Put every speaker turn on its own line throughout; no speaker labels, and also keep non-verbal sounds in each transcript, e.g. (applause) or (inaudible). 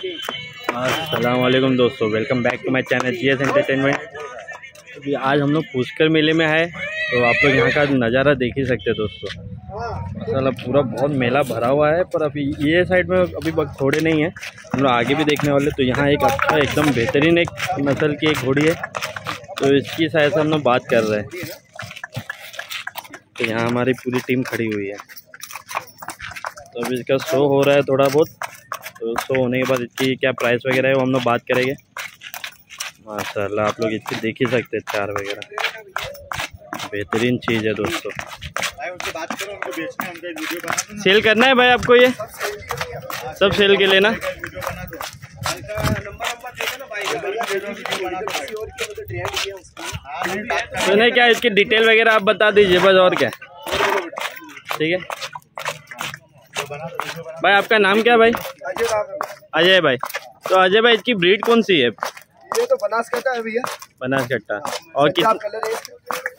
असलम दोस्तों welcome back to my channel G S entertainment अभी आज हम लोग पुष्कर मेले में आए तो आप लोग यहाँ का नज़ारा देख ही सकते दोस्तों। माशाल्लाह पूरा बहुत मेला भरा हुआ है, पर अभी ये साइड में अभी थोड़े नहीं है। हम लोग आगे भी देखने वाले तो यहाँ एक अच्छा एकदम बेहतरीन एक नस्ल की एक घोड़ी है। तो इसकी शायद से हम लोग बात कर रहे हैं। तो यहाँ हमारी पूरी टीम खड़ी हुई है। तो अभी इसका शो हो रहा है थोड़ा बहुत। तो शो होने के बाद इसकी क्या प्राइस वगैरह है वो हम लोग बात करेंगे माशाल्लाह आप लोग इसकी देख ही सकते हैं चार वगैरह बेहतरीन चीज़ है दोस्तों सेल करना है भाई आपको ये सब सेल के लेना तो नहीं क्या इसकी डिटेल वगैरह आप बता दीजिए बस और क्या ठीक है भाई आपका नाम क्या भाई अजय भाई। तो अजय भाई इसकी ब्रीड कौन सी है?
ये तो बनास कट्टा है भैया।
बनास कट्टा। और कित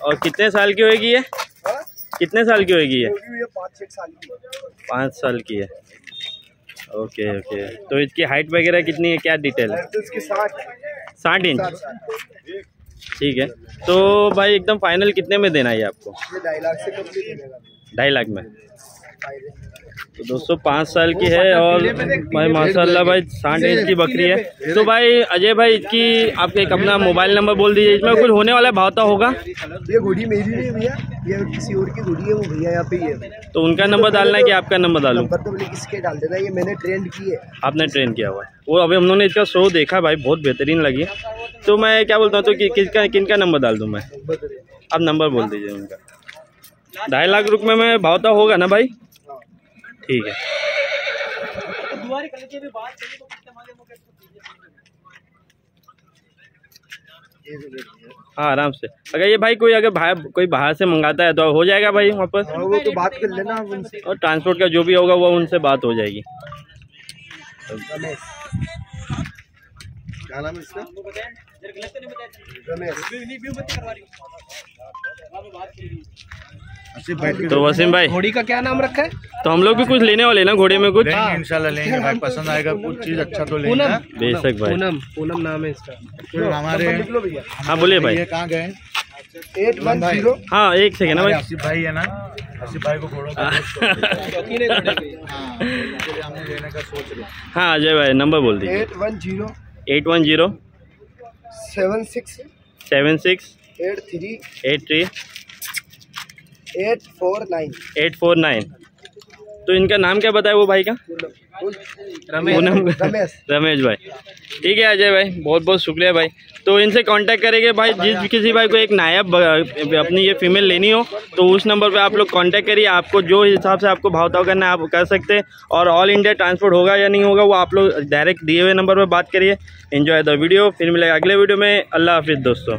और कितने साल की होगी ये? हाँ? कितने साल की होगी ये
पाँच साल की।
पाँच साल की है। Okay okay. तो इसकी हाइट वगैरह कितनी है? क्या डिटेल है? साठ। इंच ठीक है। तो भाई एकदम फाइनल कितने में देना है आपको?
ढाई लाख से
ढाई लाख में। तो दोस्तों पाँच साल की है और भाई माशाल्लाह भाई साठ इंच की बकरी है। तो भाई अजय भाई इसकी आप एक अपना मोबाइल नंबर बोल दीजिए इसमें कुछ होने वाला भावता होगा?
ये घोड़ी मेरी नहीं भैया ये किसी और की घोड़ी है वो भैया यहाँ पे ही है।
तो उनका नंबर डालना है कि आपका नंबर डालू?
नंबर तो किसके डाल देना ये मैंने ट्रेन की है।
आपने ट्रेन किया हुआ है। वो अभी हम लोगों ने इसका शो देखा भाई बहुत बेहतरीन लगी। तो मैं क्या बोलता हूँ तो कि, किसका किन का नंबर डाल दूँ मैं? आप नंबर बोल दीजिए उनका। ढाई लाख रुपये में भावता होगा ना भाई? ठीक है। हाँ? आराम से। अगर ये भाई कोई अगर भाई कोई बाहर से मंगाता है तो हो जाएगा भाई वहाँ पर
वो तो बात कर लेना उनसे।
और ट्रांसपोर्ट का जो भी होगा वो उनसे बात हो जाएगी।
क्या नाम है इसका?
तो वसीम भाई।
घोड़ी का क्या नाम रखा है?
तो हम लोग भी कुछ लेने वाले ना घोड़े में कुछ?
इंशाल्लाह लेंगे भाई पसंद आएगा कुछ चीज़ अच्छा तो लेंगे
बेशक भाई।
पूनम पूनम नाम है इसका।
तो हमारे
हाँ बोलिए भाई।
कहाँ गए?
Eight one zero.
हाँ एक सेकेंड ना भाई।
आसिफ भाई है ना? आसिफ भाई को घोड़ों का (laughs) लेने सोच रहे
हाँ अजय भाई नंबर बोल दीजिए।
Eight one zero.
Eight one zero.
Seven six.
Seven six.
Eight three.
Eight three.
Eight four nine.
Eight four nine. तो इनका नाम क्या बताया वो भाई का? रमेश। रमेश। भाई। ठीक है अजय भाई बहुत बहुत शुक्रिया भाई। तो इनसे कांटेक्ट करेंगे भाई जिस किसी भाई को एक नायब अपनी ये फीमेल लेनी हो तो उस नंबर पे आप लोग कांटेक्ट करिए। आपको जो हिसाब से आपको भावताव करना है आप कर सकते हैं। और ऑल इंडिया ट्रांसपोर्ट होगा या नहीं होगा वो आप लोग डायरेक्ट दिए हुए नंबर पर बात करिए। इन्जॉय द वीडियो फिर मिलेगा अगले वीडियो में। अल्लाह हाफिज़ दोस्तों।